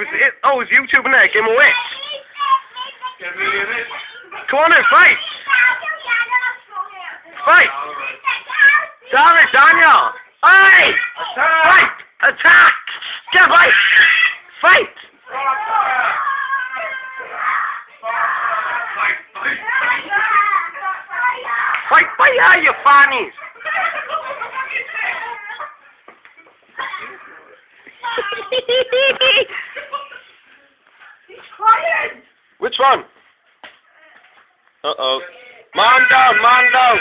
It, oh, it's YouTube and there. Give him a bit. Come on then, fight. Fight. Damn it, Daniel. Hey! Fight! Attack! Get fight! Fight! Fight fire, you fannies! Which one? Uh-oh. Man down, man down!